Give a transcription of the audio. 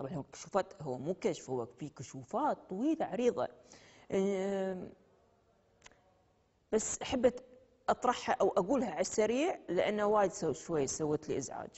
طبعا هو كشوفات هو مو كشف هو في كشوفات طويلة عريضة. بس حبيت أطرحها أو أقولها على السريع لأنه وايد سو شوي سوت لي إزعاج.